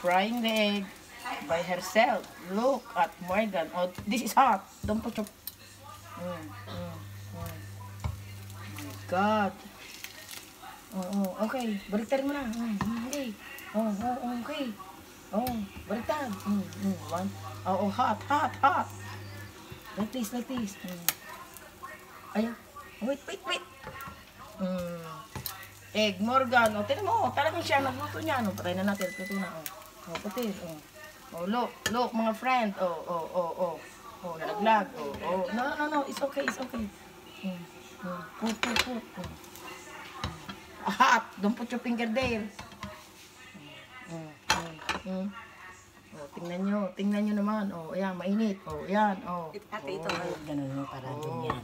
frying the egg by herself. Look at Morgan. Oh, this is hot. Don't put your... Mm, mm, mm. My God. Oh, oh, okay. Baliktad mo na. Mm, mm. Oh, oh, oh, okay. Oh, baliktad. Mm, mm, one. Oh, oh, hot, hot, hot. Like this, like this. Mm. Ayan. Wait, wait, wait. Mm. Egg, Morgan. O, tinan mo. Talagang siya nagluto niya. Ano, patay na natin. Luto na. Oh. Oh. O. Oh. oh, look. Look, mga friend. Oh, oh, oh, oh. Oh, nalaglag. Oh, oh. No, no, no. It's okay, it's okay. Mm. Mm. Put, put, put. Mm. Hot. Don't put your finger there. Mm. Mm. Mm. Oh, tingnan nyo. Tingnan nyo naman. Oh, ayan. Mainit. Oh, ayan. Oh. Ate, ito. Oh. Ganun mo, para Oo. ganyan.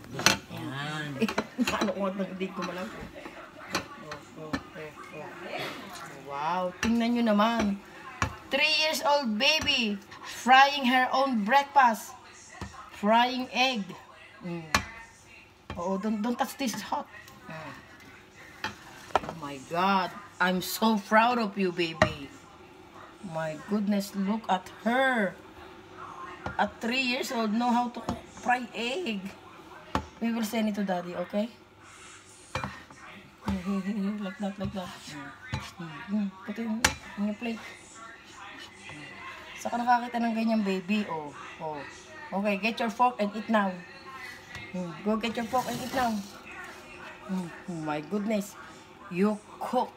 Yan. ano ko nang hindi ko malang oh, oh, oh, oh. Wow, tingnan nyo naman. Three years old baby frying her own breakfast. Frying egg. Mm. Oh, don't, don't touch this, hot. Mm. Oh my God, I'm so proud of you, baby. My goodness, look at her. At three years old, know how to fry egg. We will send it to daddy, okay? like that, like that. Mm, Put it in your plate. Saka nakakita ng ganyang baby, oh. Oh. Okay, get your fork and eat now. Mm, Go get your fork and eat now. Mm, Oh my goodness. You cook.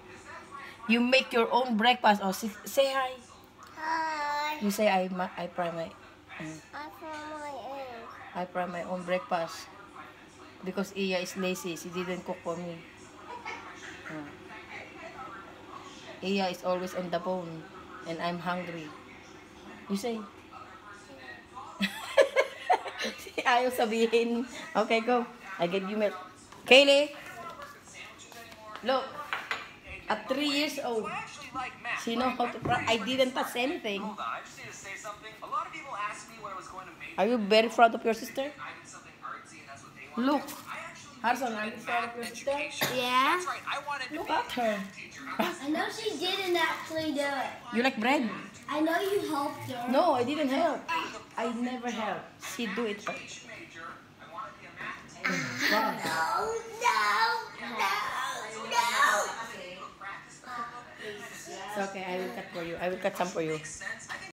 You make your own breakfast. Oh, say, say hi. Hi. You say I I fry my mm, I found my egg. I fry my own breakfast because Iya is lazy. She didn't cook for me. Hmm. Iya is always on the phone and I'm hungry. You say? Ayaw sabihin. Okay, go. I give you milk. Kaylee! Look. At three years old, she know how to fry. I didn't touch anything. Are you very proud of your sister? Look. I actually Harrison, are you proud of your sister? Yeah. That's right. I wanted to Look at her. I I know she didn't actually do it. You like bread? I know you helped her. No, I didn't help. I never help. She do it first. major. I want to be a math teacher. Wow. No, no, no, no. It's okay. I will cut for you. I will cut some for you.